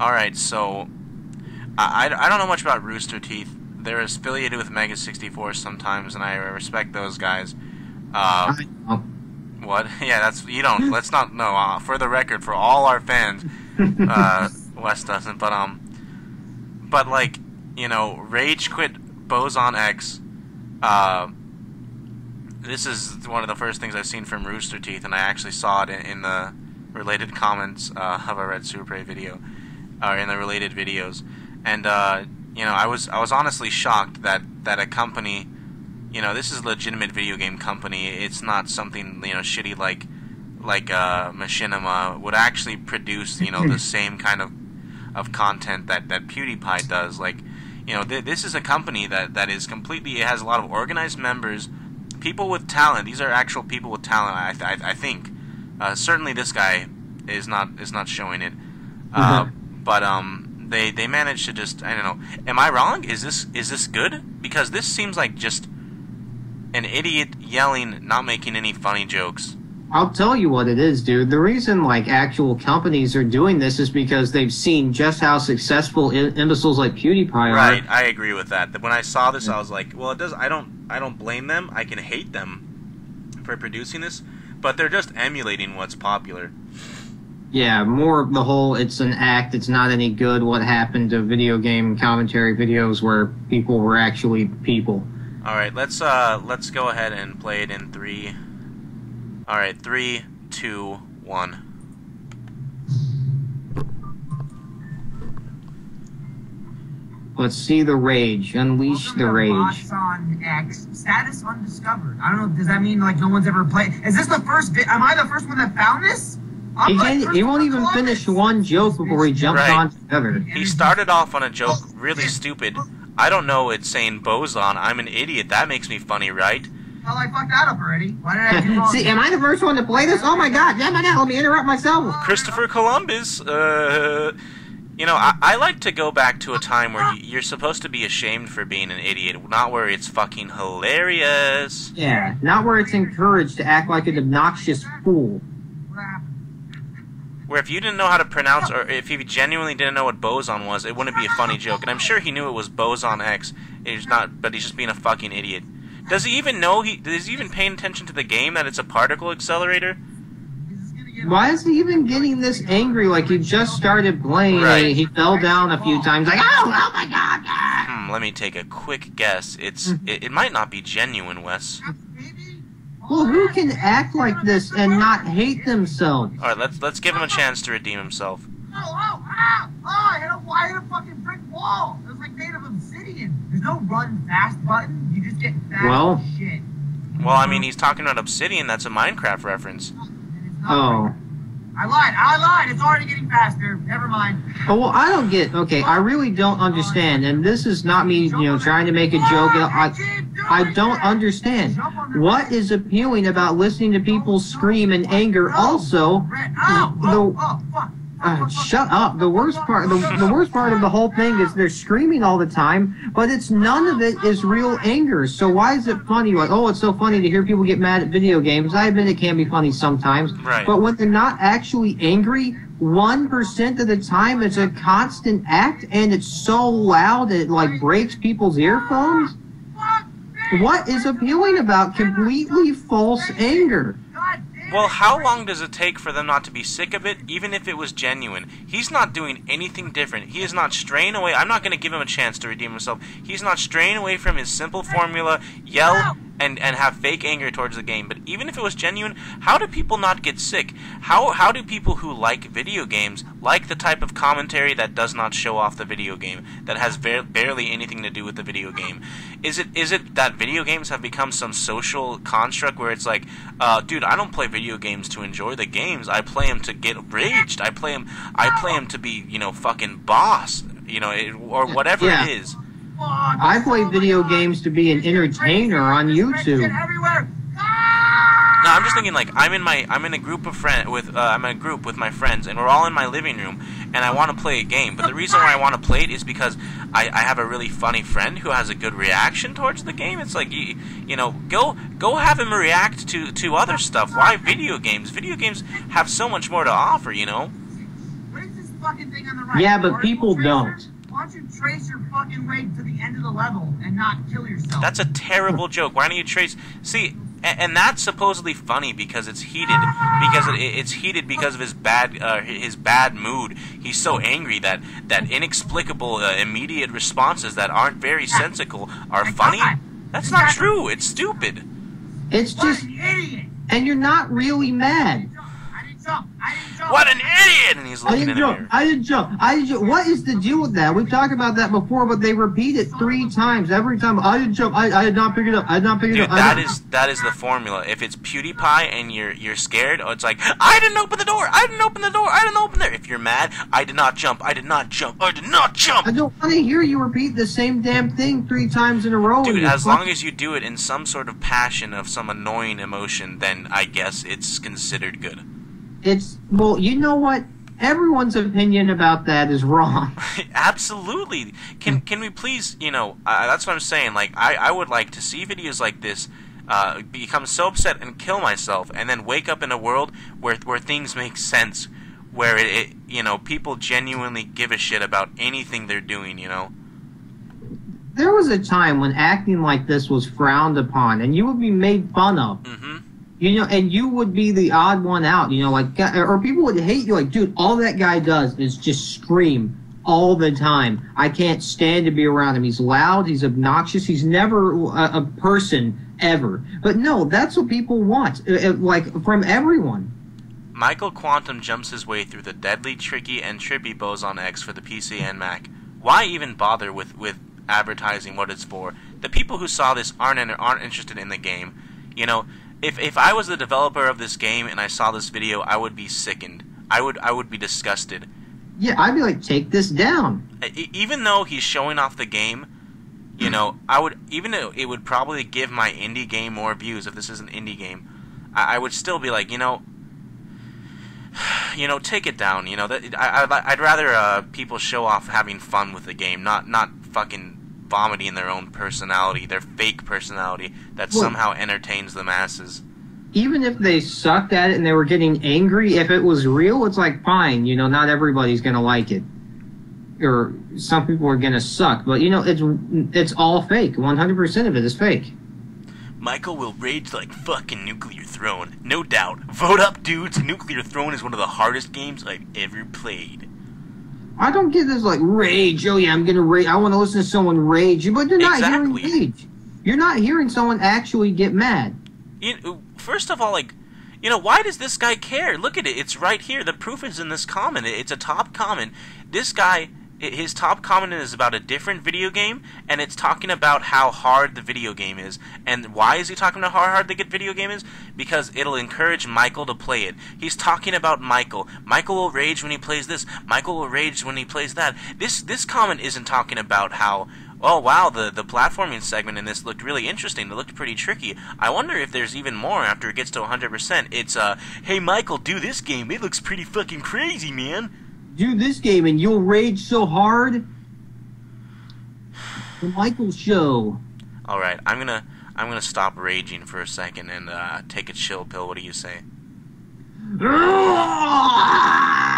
Alright, so I, I, I don't know much about Rooster Teeth. They're affiliated with Mega 64 sometimes, and I respect those guys. Uh, what? Yeah, that's you don't. Let's not. No, uh, for the record, for all our fans, uh, Wes doesn't. But um, but like you know, Rage quit Boson X. Uh, this is one of the first things I've seen from Rooster Teeth, and I actually saw it in, in the related comments uh, of a Red Super Prey video, or in the related videos, and uh, you know, I was I was honestly shocked that that a company, you know, this is a legitimate video game company. It's not something you know shitty like like uh, Machinima would actually produce you know the same kind of of content that that PewDiePie does. Like, you know, th- this is a company that that is completely it has a lot of organized members, people with talent. These are actual people with talent. I th- I, I think. Uh, certainly, this guy is not is not showing it. Uh, But um, they they managed to just I don't know. Am I wrong? Is this is this good? Because this seems like just an idiot yelling, not making any funny jokes. I'll tell you what it is, dude. The reason like actual companies are doing this is because they've seen just how successful I- imbeciles like PewDiePie are. Right, I agree with that. When I saw this, I was like, well, it does. I don't. I don't blame them. I can hate them for producing this, but they're just emulating what's popular. Yeah, more of the whole it's an act, it's not any good what happened to video game commentary videos where people were actually people. All right, let's uh, let's go ahead and play it in three. All right, three, two, one. Let's see the rage. Unleash Welcome the to rage. Bots on X. Status undiscovered. I don't know. Does that mean like no one's ever played? Is this the first? Vi- am I the first one that found this? I'm He, can't, he won't even finish one joke before he jumps Right. on to the other. He started off on a joke really stupid. I don't know. It's saying boson. I'm an idiot. That makes me funny, right? Well, I fucked that up already. Why did I do wrong? See, am I the first one to play this? Oh my god, damn it, let me interrupt myself. Christopher Columbus. Uh, you know, I, I like to go back to a time where you, you're supposed to be ashamed for being an idiot, not where it's fucking hilarious. Yeah, not where it's encouraged to act like an obnoxious fool. Where if you didn't know how to pronounce, or if you genuinely didn't know what boson was, it wouldn't be a funny joke. And I'm sure he knew it was boson X. He's not, but he's just being a fucking idiot. Does he even know he? Is he even paying attention to the game that it's a particle accelerator? Is this gonna get Why is he even getting this angry? Like he just started playing, Right. and he fell down a few times. Like, oh, oh my god! ah." Hmm, let me take a quick guess. It's it, it might not be genuine, Wes. Baby? Well, who can act like this and not hate themselves? All right, let's let's give him a chance to redeem himself. Oh, oh, ah, oh, I hit a, I hit a fucking brick wall. It was like made of obsidian. There's no run fast button. You just get fast Well. shit. Well, I mean, he's talking about Obsidian. That's a Minecraft reference. And it's not Oh. I lied. I lied. It's already getting faster. Never mind. Oh, well, I don't get. Okay, I really don't understand, and this is not me, you know, trying to make a joke. I, I don't understand. What is appealing about listening to people scream in anger? Also, the. Uh, shut up. The worst part, the, the worst part of the whole thing is they're screaming all the time, but it's none of it is real anger. So why is it funny? Like, oh, it's so funny to hear people get mad at video games. I admit it can be funny sometimes, Right. but when they're not actually angry, one percent of the time it's a constant act, and it's so loud it like breaks people's earphones. What is appealing about completely false anger? Well, how long does it take for them not to be sick of it, even if it was genuine? He's not doing anything different. He is not straying away. I'm not going to give him a chance to redeem himself. He's not straying away from his simple formula, yell and, and have fake anger towards the game. But even if it was genuine, how do people not get sick? How, how do people who like video games like the type of commentary that does not show off the video game, that has ba- barely anything to do with the video game? Is it is it that video games have become some social construct where it's like, uh, dude, I don't play video games to enjoy the games. I play them to get raged. I play them. I play them to be, you know, fucking boss. You know, it, or whatever Yeah. it is. Fuck. I play video games to be an entertainer on YouTube. No, I'm just thinking like I'm in my I'm in a group of friend with uh, I'm in a group with my friends and we're all in my living room and I want to play a game. But the reason why I want to play it is because I, I have a really funny friend who has a good reaction towards the game. It's like you, you know go go have him react to to other stuff. Why video games? Video games have so much more to offer. You know. What is this fucking thing on the right. Yeah, but people don't. Why don't you trace your fucking way to the end of the level and not kill yourself? That's a terrible joke. Why don't you trace? See, and, and that's supposedly funny because it's heated. Because it, it's heated because of his bad uh, his bad mood. He's so angry that that inexplicable uh, immediate responses that aren't very sensical are funny. That's not true. It's stupid. It's What just, an idiot! and you're not really mad. I didn't jump. I didn't jump. What an idiot! And he's I looking didn't jump. I didn't jump. I didn't jump. What is the deal with that? We've talked about that before, but they repeat it three times. Every time, I didn't jump. I, I did not pick it up. I did not pick it Dude, up. I that did- is that is the formula. If it's PewDiePie and you're you're scared, oh, it's like I didn't open the door. I didn't open the door. I didn't open there. If you're mad, I did not jump. I did not jump. I did not jump. I don't want to hear you repeat the same damn thing three times in a row. Dude, as long as you do it in some sort of passion of some annoying emotion, then I guess it's considered good. It's well, you know what? Everyone's opinion about that is wrong. Absolutely. Can can we please, you know, uh, that's what I'm saying. Like, I, I would like to see videos like this uh, become so upset and kill myself, and then wake up in a world where where things make sense, where it, it you know people genuinely give a shit about anything they're doing. You know. There was a time when acting like this was frowned upon, and you would be made fun of. Mm hmm You know, and you would be the odd one out. You know, like, or people would hate you. Like, dude, all that guy does is just scream all the time. I can't stand to be around him. He's loud. He's obnoxious. He's never a, a person ever. But no, that's what people want. uh, uh, Like from everyone. Michael Quantum jumps his way through the deadly, tricky, and trippy Boson X for the PC and Mac. Why even bother with, with advertising what it's for? The people who saw this aren't aren't interested in the game. You know, if if I was the developer of this game and I saw this video, I would be sickened. I would I would be disgusted. Yeah, I'd be like, take this down. Even though he's showing off the game, you know, I would even though it would probably give my indie game more views if this is an indie game, I, I would still be like, you know, you know, take it down. You know, that I, I I'd rather uh, people show off having fun with the game, not not fucking vomiting their own personality, their fake personality that Well- somehow entertains the masses. Even if they sucked at it and they were getting angry, if it was real, it's like fine. You know, not everybody's gonna like it, or some people are gonna suck. But you know, it's it's all fake. One hundred percent of it is fake. Michael will rage like fucking Nuclear Throne, no doubt. Vote up, dudes. Nuclear Throne is one of the hardest games I've ever played. I don't get this like rage. Oh yeah, I'm gonna rage. I want to listen to someone rage, but you're not Exactly. hearing rage. You're not hearing someone actually get mad. You, first of all, like, you know, why does this guy care? Look at it; it's right here. The proof is in this comment. It's a top comment. This guy, his top comment is about a different video game, and it's talking about how hard the video game is. And why is he talking about how hard the video game is? Because it'll encourage Michael to play it. He's talking about Michael. Michael will rage when he plays this. Michael will rage when he plays that. This this comment isn't talking about how oh wow, the, the platforming segment in this looked really interesting. It looked pretty tricky. I wonder if there's even more after it gets to 100%. It's, uh, hey Michael, do this game. It looks pretty fucking crazy, man. Do this game and you'll rage so hard. The Michael Show. Alright, I'm gonna, I'm gonna stop raging for a second and, uh, take a chill pill. What do you say? Ah!